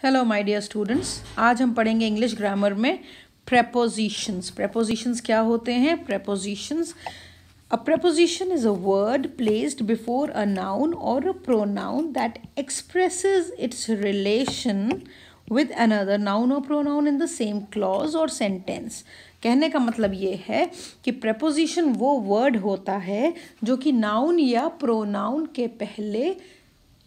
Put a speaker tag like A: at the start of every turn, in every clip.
A: Hello my dear students आज हम पढ़ेंगे इंग्लिश ग्रामर में प्रेपोजिशंस प्रेपोजिशंस क्या होते हैं? Prepositions a preposition is a word placed before a noun और a pronoun that expresses its relation with another noun और pronoun in the same clause और सेंटेंस कहने का मतलब ये है कि प्रपोजिशन वो वर्ड होता है जो कि नाउन या प्रोनाउन के पहले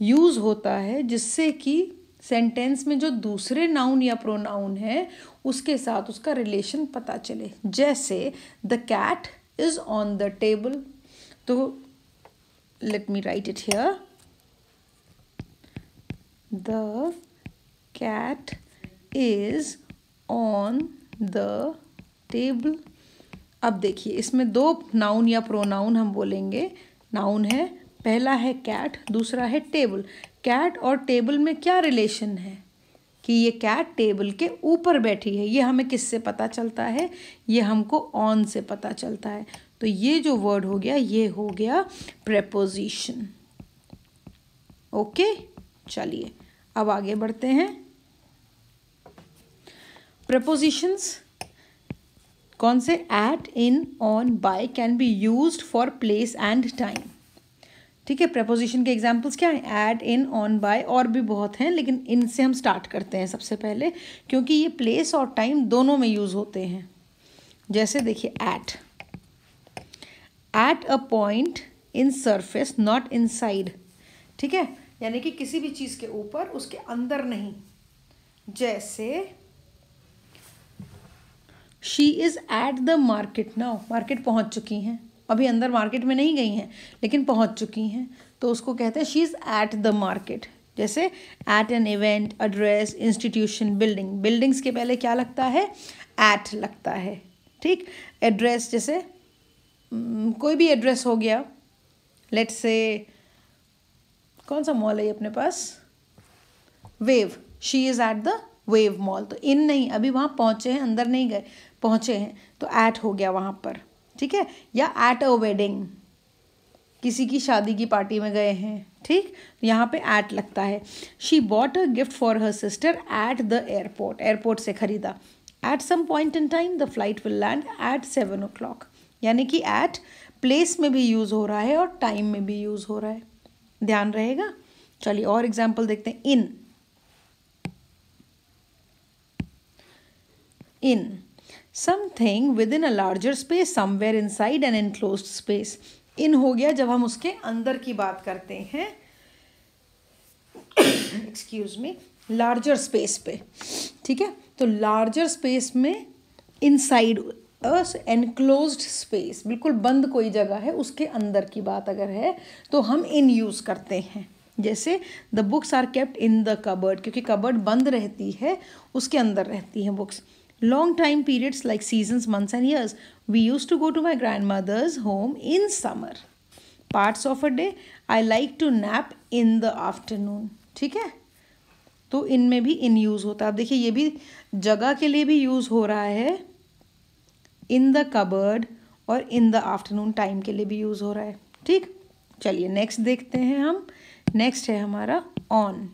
A: यूज़ होता है जिससे कि सेंटेंस में जो दूसरे नाउन या प्रोनाउन है, उसके साथ उसका रिलेशन पता चले। जैसे the cat is on the table तो let me write it here the cat is on the table अब देखिए, इसमें दो नाउन या प्रोनाउन हम बोलेंगे। नाउन है पहला है कैट, दूसरा है टेबल। कैट और टेबल में क्या रिलेशन है? कि ये कैट टेबल के ऊपर बैठी है। ये हमें किससे पता चलता है? ये हमको ऑन से पता चलता है। तो ये जो वर्ड हो गया, ये हो गया प्रेपोजिशन ओके चलिए, अब आगे बढ़ते हैं। प्रपोजिशंस कौन से? At in on by can be used for place and time ठीक है प्रपोजिशन के एग्जाम्पल्स क्या हैं? एड इन ऑन बाय और भी बहुत हैं, लेकिन इनसे हम स्टार्ट करते हैं सबसे पहले, क्योंकि ये प्लेस और टाइम दोनों में यूज़ होते हैं। जैसे देखिए at at a point in surface not inside ठीक है? यानी कि किसी भी चीज़ के ऊपर, उसके अंदर नहीं। जैसे she is at the market now market पहुँच चुकी हैं। अभी अंदर मार्केट में नहीं गई हैं, लेकिन पहुँच चुकी हैं। तो उसको कहते हैं she is at the market जैसे at an event address institution building buildings के पहले क्या लगता है? एट लगता है। ठीक? एड्रेस जैसे कोई भी एड्रेस हो गया। लेट से कौन सा मॉल है अपने पास? Wave she is at the Wave mall तो इन नहीं, अभी वहाँ पहुँचे हैं, अंदर नहीं गए, पहुँचे हैं। तो ऐट हो गया वहाँ पर। ठीक है? या एट अ वेडिंग किसी की शादी की पार्टी में गए हैं, ठीक? यहाँ पे एट लगता है। She bought a gift for her sister at the airport airport से खरीदा। At some point in time the flight will land at seven o'clock यानी कि एट प्लेस में भी यूज़ हो रहा है और टाइम में भी यूज़ हो रहा है। ध्यान रहेगा? चलिए और एग्ज़ाम्पल देखते हैं। In in something within a larger space somewhere inside an enclose space in हो गया जब हम उसके अंदर की बात करते हैं। एक्सक्यूज मी लार्जर स्पेस पे। ठीक है? तो लार्जर स्पेस में इन साइड एनक्लोज स्पेस बिल्कुल बंद कोई जगह है, उसके अंदर की बात अगर है तो हम इन यूज़ करते हैं। जैसे the books are kept in the cupboard क्योंकि कबर्ड बंद रहती है, उसके अंदर रहती हैं books long time periods like seasons, months, and years. We used to go to my grandmother's home in summer. Parts of a day, I like to nap in the afternoon. ठीक है तो इनमें भी इन यूज़ होता है अब देखिए ये भी जगह के लिए भी यूज़ हो रहा है इन द कबर्ड और इन द आफ्टरनून टाइम के लिए भी यूज़ हो रहा है ठीक चलिए नेक्स्ट देखते हैं हम नेक्स्ट है हमारा on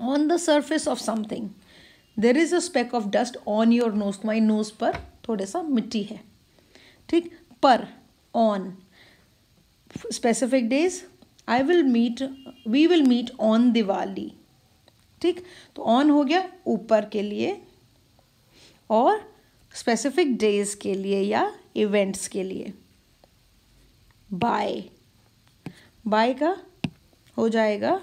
A: on the surface of something there is a speck of dust on your nose तुम्हारी नोज़ पर थोड़ा सा मिट्टी है। ठीक? पर on specific days I will meet we will meet on Diwali ठीक? तो ऑन हो गया ऊपर के लिए और स्पेसिफिक डेज़ के लिए या इवेंट्स के लिए। बाय बाय का हो जाएगा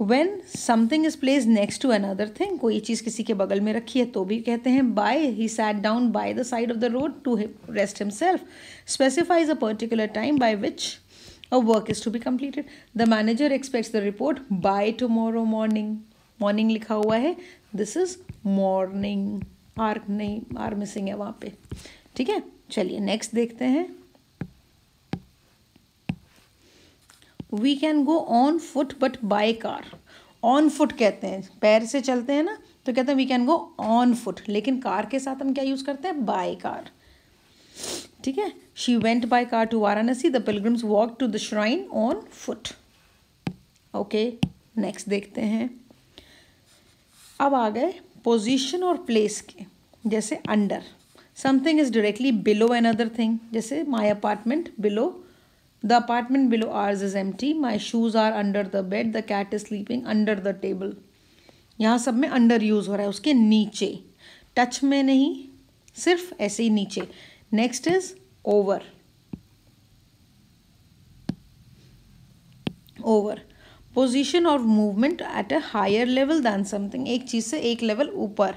A: when something is place next to another thing कोई चीज़ किसी के बगल में रखी है तो भी कहते हैं by he sat down by the side of the road to rest himself specifies a particular time by which a work is to be completed the manager expects the report by tomorrow morning morning लिखा हुआ है this is morning are नहीं are missing है वहाँ पे। ठीक है? चलिए नेक्स्ट देखते हैं। We can go on foot but by car on foot कहते हैं। पैर से चलते हैं ना तो कहते हैं we can go on foot लेकिन कार के साथ हम क्या यूज़ करते हैं? बाय कार ठीक है? She went by car to Varanasi the pilgrims walk to the shrine on foot okay next देखते हैं। अब आ गए पोजीशन और प्लेस के। जैसे under something is directly below an other thing जैसे my apartment below the apartment below ours is empty my shoes are under the bed the cat is sleeping under the table यहाँ सब में under use हो रहा है, उसके नीचे। Touch में नहीं, सिर्फ़ ऐसे ही नीचे। Next is over over position और movement at a higher level than something एक चीज़ से एक लेवल ऊपर।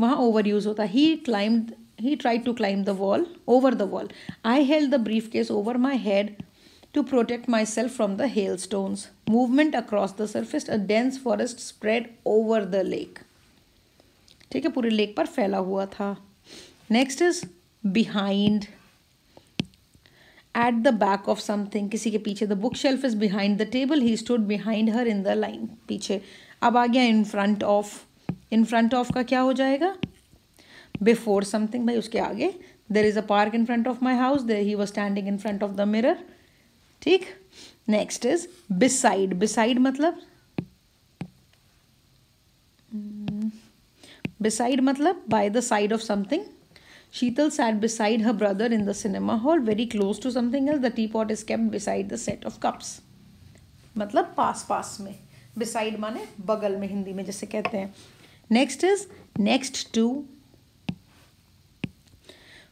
A: वहाँ ओवर यूज़ होता है। He climbed he tried to climb the wall. Over the wall. I held the briefcase over my head. To protect myself from the hailstones. Movement across the surface, a dense forest spread over the lake. ठीक है, पूरे lake पर फैला हुआ था। Next is behind at the back of something किसी के पीछे the book shelf is behind the table he stood behind her in the line पीछे। अब आ गया in front of in front of का क्या हो जाएगा? बिफोर समथिंग भाई, उसके आगे। There is a park in front of my house there he was standing in front of the mirror ठीक? नेक्स्ट इज़ बिसाइड बिसाइड मतलब? बिसाइड मतलब by the side of something Sheetal sat beside her brother in the cinema hall very close to something else the tea pot is kept beside the set of cups मतलब पास पास में. Beside माने बगल में हिंदी में जैसे कहते हैं. Next is next to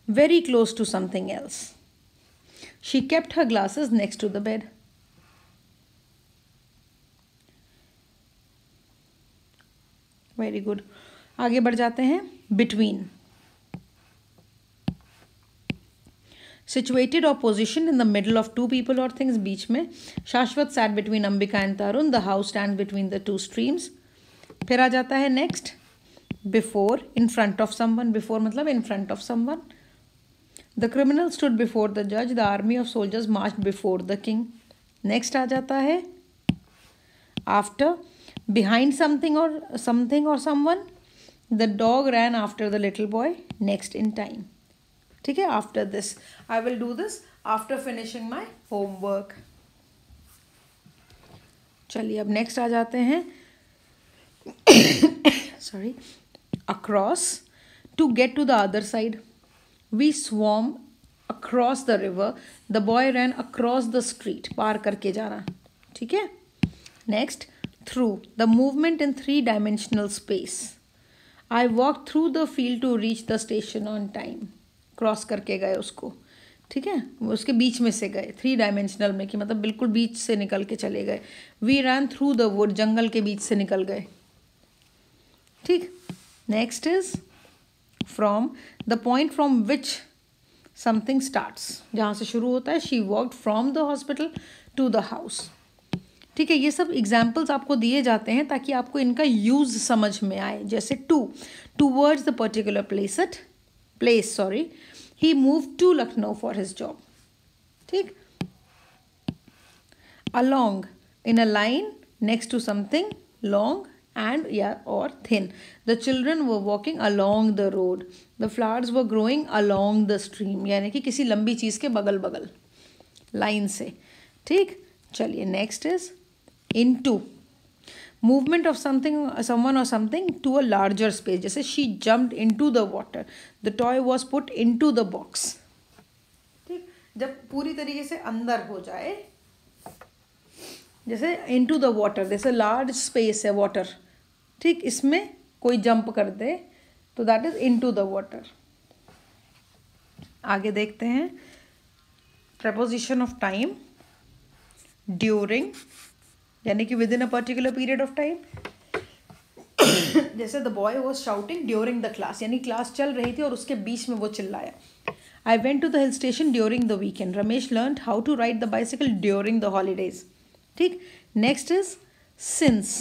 A: very close to something else. She kept her glasses next to the bed. Very good आगे बढ़ जाते हैं between situated or positioned in the middle of two people or things बीच में Shashwat sat between Ambika and Tarun the house stands between the two streams फिर आ जाता है next before in front of someone before मतलब in front of someone the criminal stood before the जज the army of soldiers march before the king next आ जाता है। After behind something और समथिंग और someone the dog ran after the little boy next in time ठीक है? After this I will do this after finishing my homework चलिए अब next आ जाते हैं। Sorry across to get to the other side we swam across the river the boy ran across the street पार करके जाना। ठीक है? Next through the movement in three dimensional space I walk through the field to reach the station on time cross करके गए उसको। ठीक है? उसके बीच में से गए। थ्री डायमेंशनल में, कि मतलब बिल्कुल बीच से निकल के चले गए। We ran through the wood जंगल के बीच से निकल गए। ठीक? Next is from the point from which something starts जहाँ से शुरू होता है she walk from the hospital to the house ठीक है, ये सब एग्जाम्पल्स आपको दिए जाते हैं ताकि आपको इनका यूज़ समझ में आए। जैसे to towards the particular place at place sorry he move to Lucknow for his job ठीक? Along, in a line next to something long and yeah or thin the children were walking along the road the flowers were growing along the stream यानी कि किसी लंबी चीज़ के बगल बगल line से ठीक चलिए next is into movement of something someone or something to a larger space जैसे she jumped into the water the toy was put into the box ठीक जब पूरी तरीके से अंदर हो जाए जैसे इनटू द वाटर जैसे लार्ज स्पेस है वाटर ठीक, इसमें कोई जंप कर दे तो that is into the water आगे देखते हैं। प्रपोजिशन ऑफ़ टाइम ड्यूरिंग यानी कि within a particular period of time जैसे the boy was shouting during the class यानी क्लास चल रही थी और उसके बीच में वो चिल्लाया। I went to the hill station during the weekend Ramesh learn how to ride the bicycle during the holidays ठीक next is since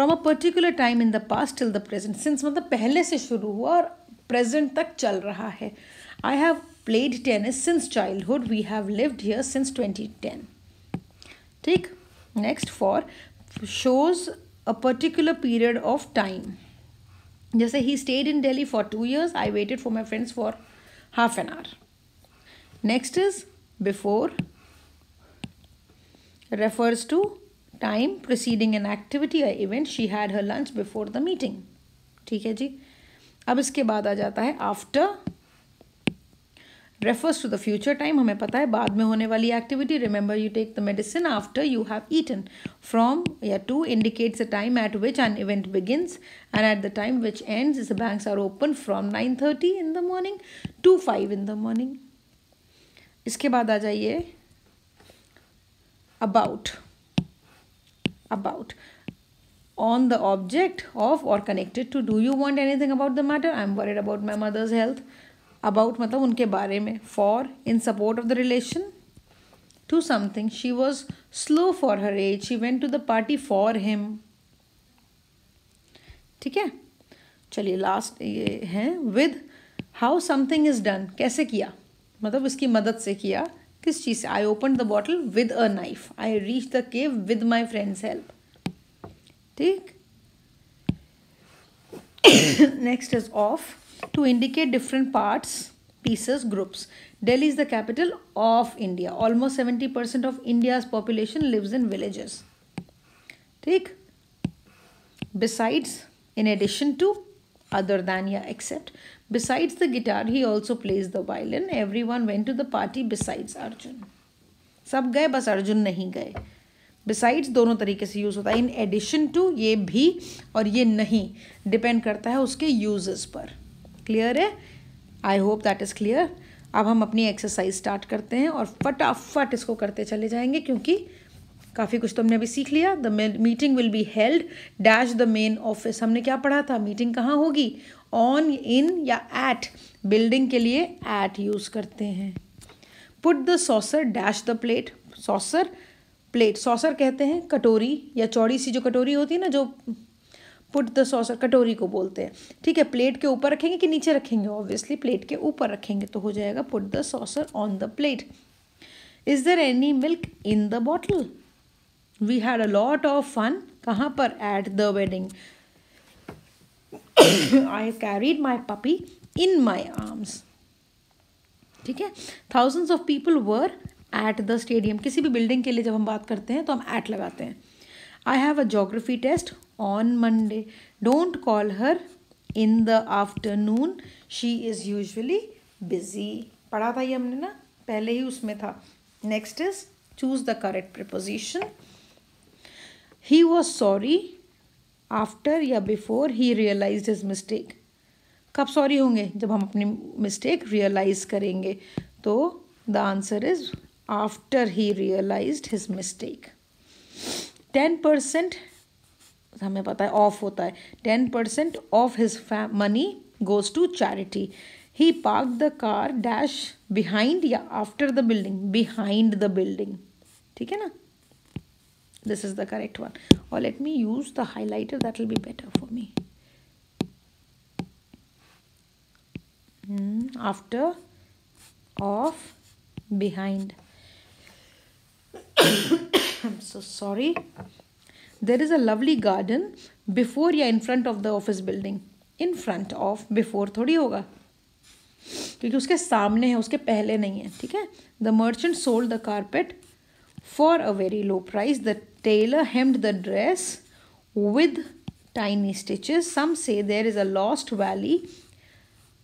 A: from a particular time in the past till the present since मतलब पहले से शुरू हुआ और present तक चल रहा है। I have played tennis since childhood we have lived here since twenty ten ठीक? Next for shows a particular period of time जैसे he stayed in Delhi for two years I waited for my friends for half an hour next is before refers to time proceeding an activity या event she had her lunch before the meeting ठीक है जी? अब इसके बाद आ जाता है after refers to the future time हमें पता है, बाद में होने वाली activity remember you take the medicine after you have eaten from या to indicates the time at which an event begins and at the time which ends the banks are open from nine thirty in the morning to five in the morning इसके बाद आ जाइए about about on the object of or connected to do you want anything about the matter i'm worried about my mother's health about मतलब उनके बारे में for in support of the relation to something she was slow for her age she went to the party for him ठीक है चलिए last ये है with how something is done कैसे किया मतलब उसकी मदद से किया किस चीज़ से I open the bottle with a knife I reach the cave with my friends help ठीक next is of to indicate different parts, pieces, groups. Delhi is the capital of India. Almost 70% of India's population lives in villages. Take. Besides, in addition to, other than, yeah, except. Besides the guitar, he also plays the violin. Everyone went to the party besides Arjun. सब गए बस अर्जुन नहीं गए besides दोनों तरीके से use होता है इन एडिशन टू ये भी और ये नहीं डिपेंड करता है उसके यूजेस पर क्लियर है I hope that is clear अब हम अपनी एक्सरसाइज स्टार्ट करते हैं और फटाफट इसको करते चले जाएँगे क्योंकि काफ़ी कुछ तो हमने अभी सीख लिया। The meeting will be held dash the main office हमने क्या पढ़ा था? मीटिंग कहाँ होगी? ऑन इन या एट बिल्डिंग के लिए एट यूज़ करते हैं। Put the saucer dash the plate saucer plate saucer कहते हैं कटोरी या चौड़ी सी जो कटोरी होती है ना, जो पुट द सॉसर कटोरी को बोलते हैं। ठीक है प्लेट के ऊपर रखेंगे कि नीचे रखेंगे? ऑब्वियसली प्लेट के ऊपर रखेंगे तो हो जाएगा put the saucer on the plate is there any milk in the bottle we had a lot of fun कहाँ पर? At the wedding I carried my puppy in my arms ठीक है? Thousands of people were at the stadium किसी भी building के लिए जब हम बात करते हैं तो हम एट लगाते हैं। I have a geography test on Monday. Don't call her in the afternoon. She is usually busy. पढ़ा था ये हमने ना? पहले ही उसमें था। Next is choose the correct preposition he was sorry after या before he realise his mistake कब सॉरी होंगे? जब हम अपनी मिस्टेक रियलाइज़ करेंगे तो the answer is after he realise his mistake ten percent हमें पता है ऑफ़ होता है. Ten percent of his money goes to charity he park the car dash behind या after the building behind the building ठीक है ना? This is the correct one और let me use the highlighter that will be better for me after of behind so sorry. There is a lovely garden before या in front of the office building. In front of, before थोड़ी होगा। क्योंकि उसके सामने है, उसके पहले नहीं है, ठीक है? The merchant sold the carpet for a very low price the tailor hemmed the dress with tiny stitches some say there is a lost valley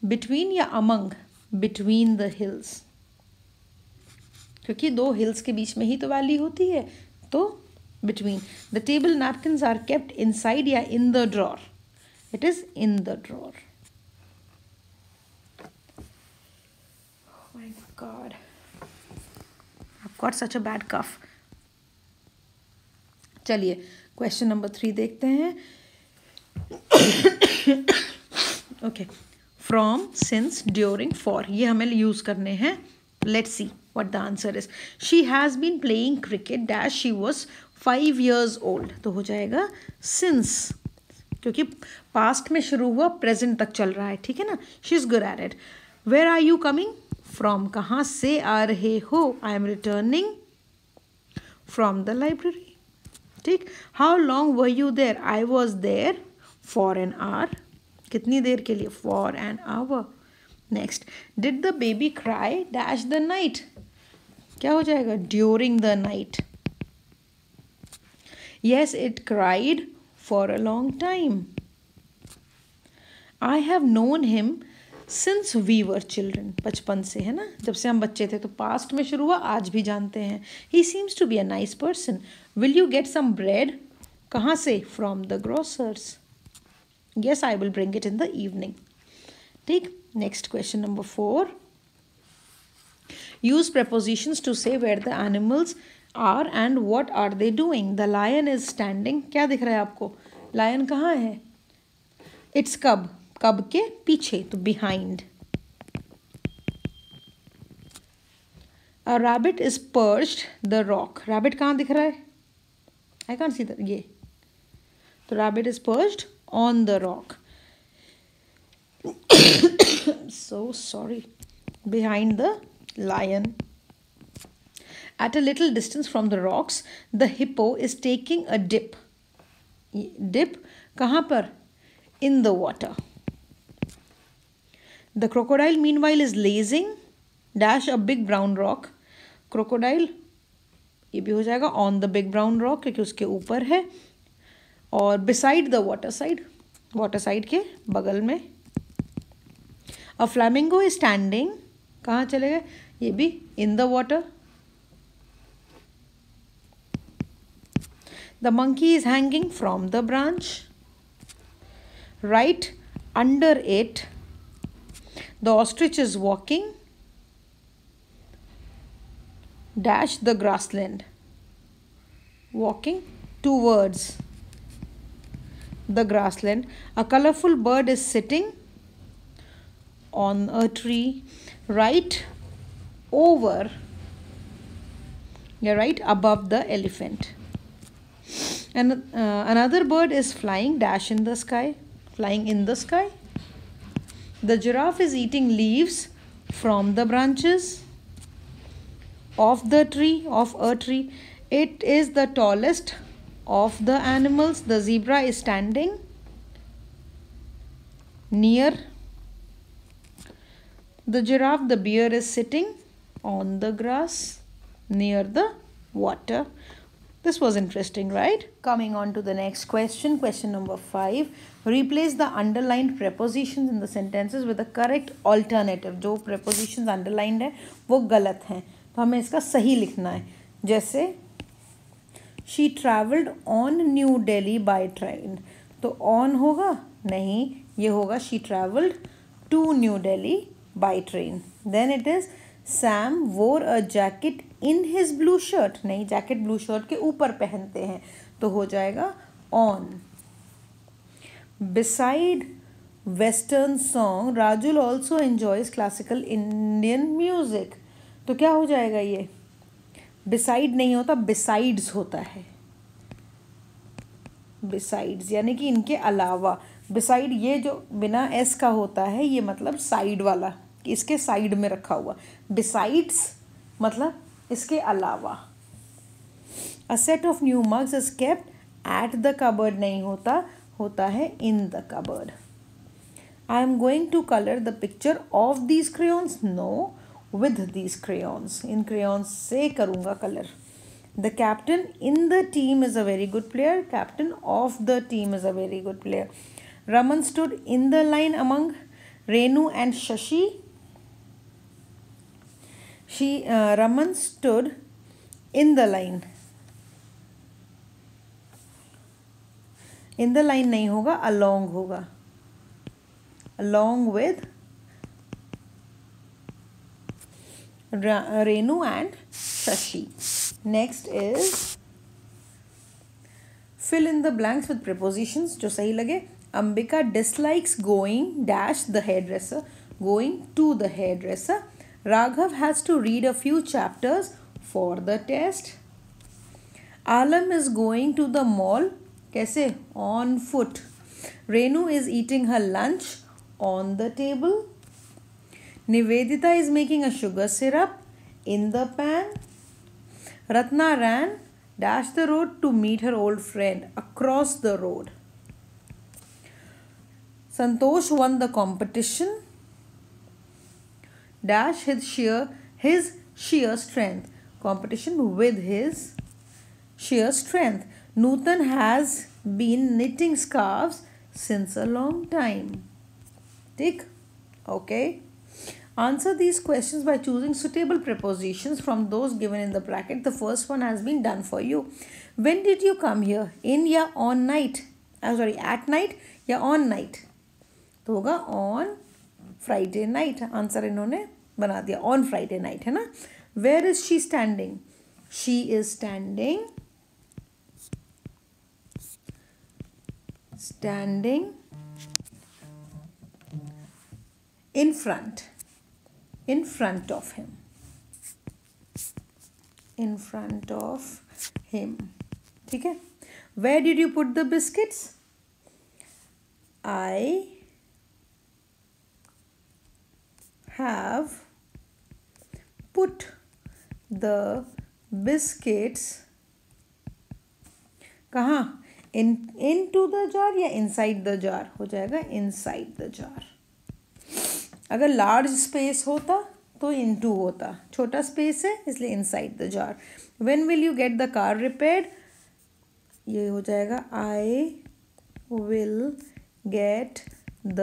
A: between या among between the hills क्योंकि दो हिल्स के बीच में ही तो valley होती है तो between. The table napkins are kept inside या in the drawer. It is in the drawer. Got such a bad cough. चलिए क्वेश्चन नंबर थ्री देखते हैं। Okay from since during for ये हमें यूज़ करने हैं। Let's see what the answer is. She has been playing cricket dash she was five years old तो हो जाएगा सिंस क्योंकि पास्ट में शुरू हुआ प्रेजेंट तक चल रहा है, ठीक है ना? She is good at it where are you coming from कहाँ से आ रहे हो I am returning from the library ठीक how long were you there I was there for an hour कितनी देर के लिए for an hour next did the baby cry dash the night क्या हो जाएगा during the night Yes, it cried for a long time. I have known him since we were children बचपन से, है ना? जब से हम बच्चे थे तो पास्ट में शुरू हुआ, आज भी जानते हैं। He seems to be a nice person will you get some bread कहाँ से? From the grocers yes I will bring it in the evening ठीक next question number four use prepositions to say where the animals are and what are they doing the lion is standing क्या दिख रहा है आपको? Lion कहाँ है? It's कब कब के? पीछे तो behind a rabbit is perched the rock rabbit कहाँ दिख रहा है? आई कान सी ये. तो rabbit is perched on the rock so sorry behind the lion at a little distance from the rocks the hippo is taking a dip dip कहाँ पर? In the water The crocodile, meanwhile, is lazing, dash, a big brown rock. Crocodile, ये भी हो जाएगा on the big brown rock क्योंकि उसके ऊपर है। और beside the water side water side के बगल में। अ फ्लैमिंगो इज़ स्टैंडिंग कहाँ चले गए? ये भी in the water the monkey is hanging from the branch right under it the ostrich is walking. Dash the grassland. Walking towards the grassland. A colorful bird is sitting on a tree right over yeah, right above the elephant. And uh, another bird is flying dash in the sky flying in the sky. The giraffe is eating leaves from the branches of the tree, of a tree. It is the tallest of the animals. The zebra is standing near the giraffe. The bear is sitting on the grass near the water. This was interesting right? Coming on to the next question question number 5 replace the underlined prepositions in the sentences with the correct alternative. जो prepositions underlined है, वो गलत हैं। तो हमें इसका सही लिखना है। जैसे she travelled on New Delhi by train तो ऑन होगा? नहीं, ये होगा she travelled to New Delhi by train then it is Sam wore a jacket in his blue shirt नहीं जैकेट ब्लू शर्ट के ऊपर पहनते हैं। तो हो जाएगा on beside western song Rajul also enjoys classical Indian music तो क्या हो जाएगा ये? बिसाइड नहीं होता बिसाइड्स होता है। बिसाइड्स यानी कि इनके अलावा। बिसाइड ये जो बिना एस का होता है, ये मतलब साइड वाला इसके साइड में रखा हुआ। बिसाइड्स मतलब इसके अलावा। A set of new mugs is kept at the cupboard नहीं होता। होता है in the cupboard I am going to colour the picture of these cranes no with these cranes in cranes से करूँगा colour the captain in the team is a very good player captain of the team is a very good player Raman stood in the line among Renu and Shashi she Raman stood in the line in the line नहीं होगा along होगा। Along with Renu and Shashi next is fill in the blanks with prepositions जो सही लगे। Ambika dislikes going dash the hairdresser going to the hairdresser Raghav has to read a few chapters for the test Alam is going to the mall कैसे on foot. Renu is eating her lunch on the table. Nivedita is making a sugar syrup in the pan. Ratna ran dash the road to meet her old friend across the road. Santosh won the competition. Dash his sheer his sheer strength. Competition with his sheer strength. Nutan has been knitting scarves since a long time ठीक okay Answer these questions by choosing suitable prepositions from those given in the bracket. The first one has been done for you. When did you come here? In या on night? Uh, sorry, at night या on night? तो होगा on Friday night. Answer इन्होंने बना दिया on Friday night है ना? Where is she standing? She is standing. Standing in front in front of him in front of him ठीक है where did you put the biscuits I have put the biscuits कहाँ in into the jar या inside the jar हो जाएगा inside the jar अगर large space होता तो into होता. छोटा स्पेस है, इसलिए inside the jar when will you get the car repair ये हो जाएगा I will get the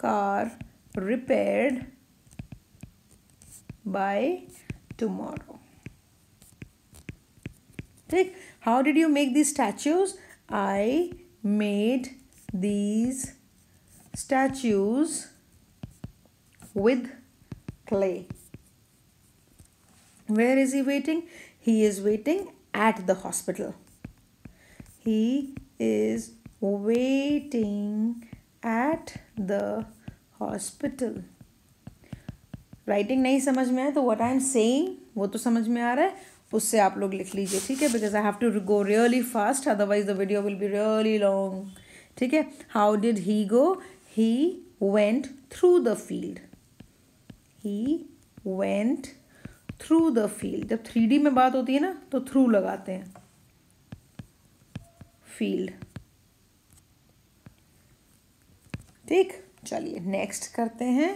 A: car repaired by tomorrow ठीक? How did you make these statues I made these statues with clay. Where is he waiting? He is waiting at the hospital. He is waiting at the hospital. Writing नहीं समझ में आए तो what I am saying वो तो समझ में आ रहा है उससे आप लोग लिख लीजिए, ठीक है? Because I have to go really fast otherwise the video will be really long ठीक है? How did he go he went through the field he went through the field जब थ्री डी में बात होती है ना तो थ्रू लगाते हैं। फ़ील्ड ठीक, चलिए नेक्स्ट करते हैं।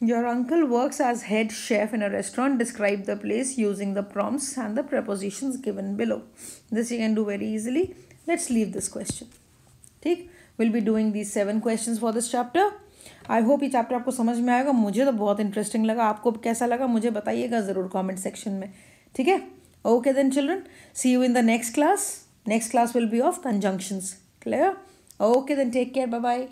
A: Your uncle works as head chef in a restaurant. Describe the place using the prompts and the prepositions given below. This you can do very easily. Let's leave this question. ठीक? Will be doing these seven question for this chapter I hope ये chapter आपको समझ में आएगा. मुझे तो बहुत interesting लगा. आपको कैसा लगा? मुझे बताइएगा ज़रूर कॉमेंट सेक्शन में. ठीक है? Okay then children see you in the next class next class will be of conjunctions clear okay then take care bye bye